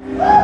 Woo!